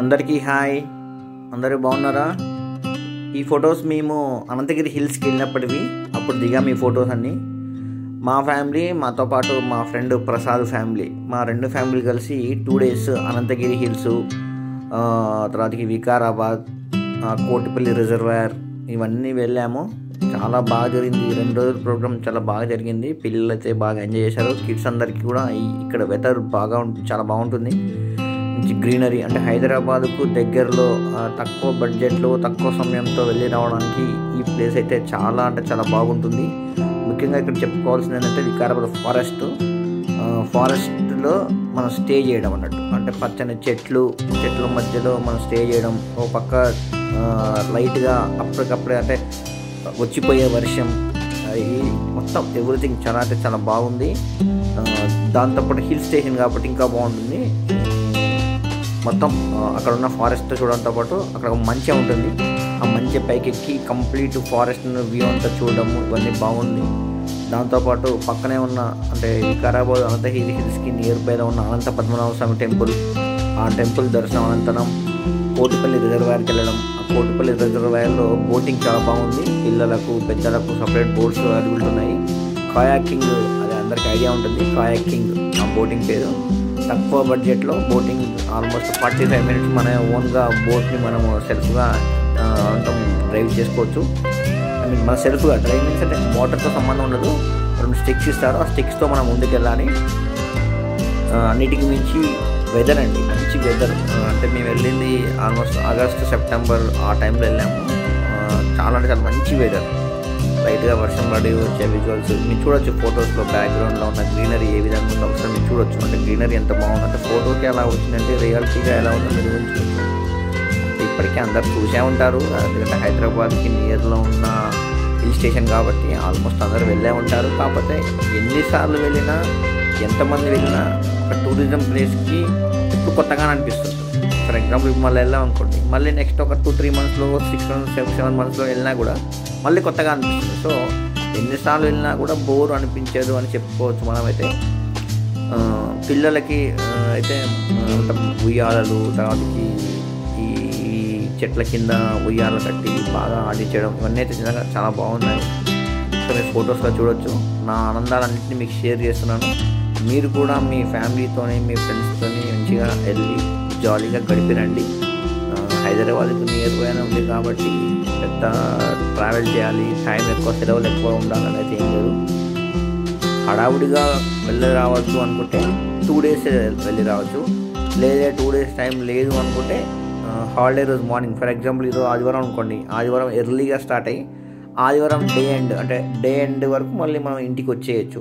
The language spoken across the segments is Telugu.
అందరికీ హాయ్. అందరూ బాగున్నారా? ఈ ఫొటోస్ మేము అనంతగిరి హిల్స్కి వెళ్ళినప్పటివి. అప్పుడు దిగా ఈ ఫొటోస్ అన్నీ. మా ఫ్యామిలీ మాతో పాటు మా ఫ్రెండ్ ప్రసాద్ ఫ్యామిలీ. మా రెండు ఫ్యామిలీ కలిసి టూ డేస్ అనంతగిరి హిల్స్ తర్వాతకి వికారాబాద్ కోటిపల్లి రిజర్వాయర్ ఇవన్నీ వెళ్ళాము. చాలా బాగా జరిగింది. ఈ రెండు రోజుల ప్రోగ్రామ్ చాలా బాగా జరిగింది. పిల్లలు అయితే బాగా ఎంజాయ్ చేశారు. కిడ్స్ అందరికీ కూడా ఇక్కడ వెదర్ బాగా చాలా బాగుంటుంది. గ్రీనరీ అంటే హైదరాబాద్కు దగ్గరలో తక్కువ బడ్జెట్లో తక్కువ సమయంతో వెళ్ళి రావడానికి ఈ ప్లేస్ అయితే చాలా అంటే చాలా బాగుంటుంది. ముఖ్యంగా ఇక్కడ చెప్పుకోవాల్సింది ఏంటంటే వికారాబాద్ ఫారెస్ట్ ఫారెస్ట్లో మనం స్టే చేయడం అన్నట్టు. అంటే పచ్చని చెట్లు చెట్ల మధ్యలో మనం స్టే చేయడం ఓ పక్క లైట్గా అప్పటికప్పుడే అంటే వచ్చిపోయే వర్షం మొత్తం ఎవ్రీథింగ్ చాలా అంటే చాలా బాగుంది. దాంతోపాటు హిల్ స్టేషన్ కాబట్టి ఇంకా బాగుంటుంది. మొత్తం అక్కడ ఉన్న ఫారెస్ట్ చూడడంతో పాటు అక్కడ ఒక మంచి ఉంటుంది. ఆ మంచి పైకి ఎక్కి కంప్లీట్ ఫారెస్ట్ వ్యూ అంతా చూడడం ఇవన్నీ బాగుంది. దాంతోపాటు పక్కనే ఉన్న అంటే వికారాబాద్ అనంతగిరి హిల్స్కి నియర్ బైలో ఉన్న అనంత పద్మనాభ స్వామి టెంపుల్ ఆ టెంపుల్ దర్శనం అనంతరం కోటిపల్లి రిజర్వాయర్కి వెళ్ళడం. ఆ కోటిపల్లి రిజర్వాయర్లో బోటింగ్ చాలా బాగుంది. పిల్లలకు పెద్దలకు సపరేట్ బోట్స్ అవైలబుల్ ఉన్నాయి. కాయాకింగ్ అది అందరికీ ఐడియా ఉంటుంది. కాయాకింగ్ ఆ బోటింగ్ పేరు. తక్కువ బడ్జెట్లో boating almost forty five minutes మన ఓన్గా బోట్ని మనము సెల్ఫ్గా డ్రైవ్ చేసుకోవచ్చు. ఐ మీన్ మన సెల్ఫ్గా డ్రైవ్ మీన్స్ అంటే మోటార్తో సంబంధం ఉండదు. రెండు స్టిక్స్ ఇస్తారు ఆ స్టిక్స్తో మనం ముందుకెళ్ళాలి. అన్నిటికి మించి వెదర్ అండి మంచి వెదర్. అంటే మేము వెళ్ళింది ఆల్మోస్ట్ ఆగస్ట్ సెప్టెంబర్ ఆ టైంలో వెళ్ళాము. చాలా అంటే చాలా మంచి వెదర్. లైట్గా వర్షం పడి వచ్చే విజువల్స్. మీరు చూడొచ్చు ఫొటోస్లో బ్యాక్గ్రౌండ్లో ఉన్న గ్రీనరీ ఏ విధంగా ఉందో. ఒకసారి మీరు చూడొచ్చు అంటే గ్రీనరీ ఎంత బాగుందంటే ఫోటోకి ఎలా వచ్చిందంటే రియాలిటీగా ఎలా ఉందో మీరు ఊహించుకోవచ్చు ఇప్పటికీ అందరు చూసే ఉంటారు. ఎందుకంటే హైదరాబాద్కి నియర్లో ఉన్న హిల్ స్టేషన్ కాబట్టి ఆల్మోస్ట్ అందరు వెళ్ళే ఉంటారు. కాకపోతే ఎన్నిసార్లు వెళ్ళినా ఎంతమంది వెళ్ళినా ఒక టూరిజం ప్లేస్కి ఇప్పుడు కొత్తగానే అనిపిస్తుంది ఫర్ ఎగ్జాంపుల్ ఇప్పుడు మళ్ళీ వెళ్ళాం అనుకోండి. మళ్ళీ నెక్స్ట్ ఒక టూ త్రీ మంత్స్లో సిక్స్ మంత్స్ సెవెన్ సెవెన్ మంత్స్లో వెళ్ళినా కూడా మళ్ళీ కొత్తగా అనిపిస్తుంది. సో ఎన్నిసార్లు వెళ్ళినా కూడా బోర్ అనిపించదు అని చెప్పుకోవచ్చు మనమైతే. పిల్లలకి అయితే ఉయ్యాలలు తర్వాతకి ఈ చెట్ల కింద ఉయ్యాల కట్టి బాగా ఆడించడం ఇవన్నీ అయితే నిజంగా చాలా బాగున్నాయి. సో మీరు ఫొటోస్లో చూడొచ్చు. నా ఆనందాలన్నింటినీ మీకు షేర్ చేస్తున్నాను. మీరు కూడా మీ ఫ్యామిలీతోని మీ ఫ్రెండ్స్తోని మంచిగా వెళ్ళి జాలీగా గడిపిరండి. హైదరాబాద్కి నియర్ బైనే ఉంది కాబట్టి పెద్ద ట్రావెల్ చేయాలి టైం ఎక్కువ సెలవులు ఎక్కువ ఉండాలని అయితే ఏం లేదు. హడావుడిగా వెళ్ళి రావచ్చు అనుకుంటే టూ డేస్ వెళ్ళి రావచ్చు. లేదా టూ డేస్ టైం లేదు అనుకుంటే హాలిడే రోజు మార్నింగ్ ఫర్ ఎగ్జాంపుల్ ఈరోజు ఆదివారం అనుకోండి. ఆదివారం ఎర్లీగా స్టార్ట్ అయ్యి ఆదివారం డే ఎండ్ అంటే డే ఎండ్ వరకు మళ్ళీ మనం ఇంటికి వచ్చేయచ్చు.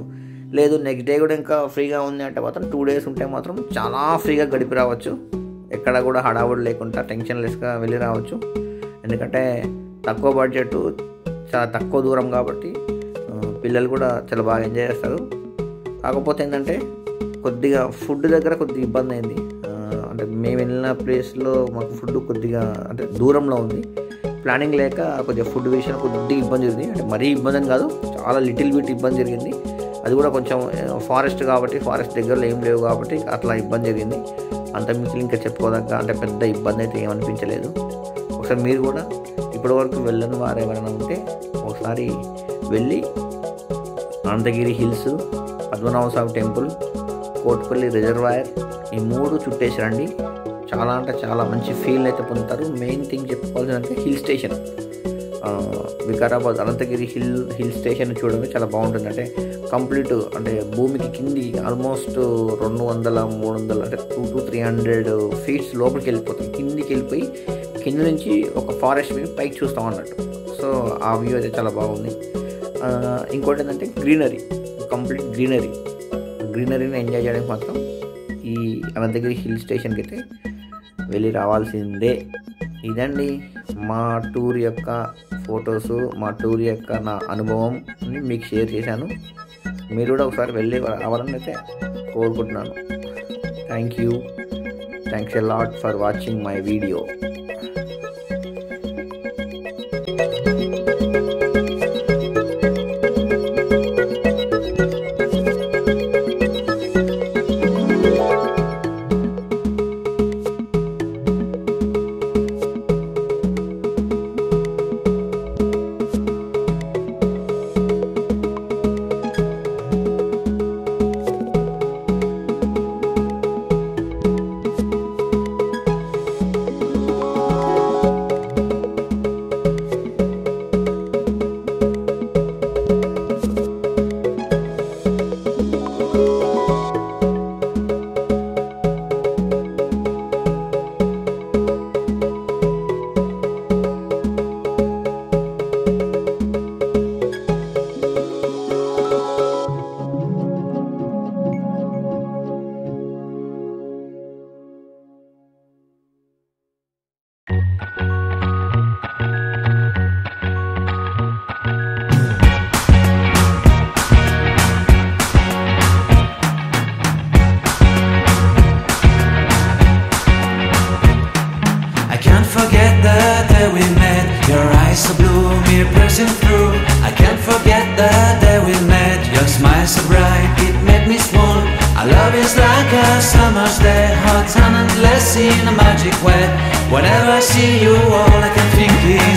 లేదు నెక్స్ట్ డే కూడా ఇంకా ఫ్రీగా ఉంది అంటే మాత్రం టూ డేస్ ఉంటే మాత్రం చాలా ఫ్రీగా గడిపి రావచ్చు. ఎక్కడ కూడా హడావుడి లేకుండా టెన్షన్ లెస్గా వెళ్ళి రావచ్చు. ఎందుకంటే తక్కువ బడ్జెట్ చాలా తక్కువ దూరం కాబట్టి పిల్లలు కూడా చాలా బాగా ఎంజాయ్ చేస్తారు. కాకపోతే ఏంటంటే కొద్దిగా ఫుడ్ దగ్గర కొద్దిగా ఇబ్బంది అయింది. అంటే మేము వెళ్ళిన ప్లేస్లో మాకు ఫుడ్ కొద్దిగా అంటే దూరంలో ఉంది. ప్లానింగ్ లేక కొద్దిగా ఫుడ్ విషయంలో కొద్దిగా ఇబ్బంది జరిగింది. అంటే మరీ ఇబ్బంది అని కాదు చాలా లిటిల్ బిట్ ఇబ్బంది జరిగింది. అది కూడా కొంచెం ఫారెస్ట్ కాబట్టి ఫారెస్ట్ దగ్గరలో ఏం లేవు కాబట్టి అట్లా ఇబ్బంది జరిగింది. అంత మించి ఇంకా చెప్పుకోదగ్గ అంటే పెద్ద ఇబ్బంది అయితే ఏమనిపించలేదు. ఒకసారి మీరు కూడా ఇప్పటివరకు వెళ్ళని వారు ఎవరైనా ఉంటే ఒకసారి వెళ్ళి Ananthagiri hills Padmanabha Swamy temple Kotipally reservoir ఈ మూడు చుట్టేసి రండి. చాలా అంటే చాలా మంచి ఫీల్ అయితే పొందుతారు. Main thing చెప్పుకోవాల్సిందంటే hill station. Vikarabad Ananthagiri hill hill station చూడడానికి చాలా బాగుంటుంది. అంటే కంప్లీట్ అంటే భూమికి కింది ఆల్మోస్ట్ రెండు వందల మూడు వందల అంటే two to three hundred feets లోపలికి వెళ్ళిపోతుంది కిందికి వెళ్ళిపోయి కింద నుంచి ఒక ఫారెస్ట్ మీద పైకి చూస్తాం అన్నట్టు. సో ఆ వ్యూ అయితే చాలా బాగుంది. ఇంకోటి ఏంటంటే గ్రీనరీ కంప్లీట్ గ్రీనరీ. గ్రీనరీని ఎంజాయ్ చేయడానికి మాత్రం ఈ అనంతగిరి హిల్ స్టేషన్కి అయితే వెళ్ళి రావాల్సిందే. ఇదండి మా టూర్ యొక్క ఫొటోస్ మా టూర్ యొక్క నా అనుభవం మీకు షేర్ చేశాను. మీరు కూడా ఒకసారి వెళ్ళి రావాలని అయితే కోరుకుంటున్నాను. Thank you thanks a lot for watching my video me pressing through. I can't forget the day we met. Your smile so bright, it made me swoon. Our love is like a summer's day, hot and endless in a magic way. Whenever I see you, all I can think is.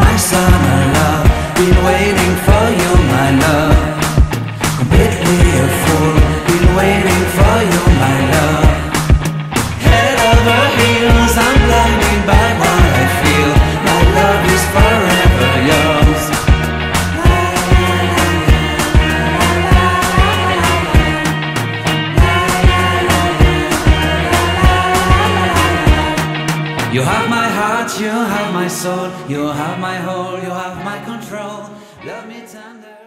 Soul, you have my whole, you have my control. Love me tender.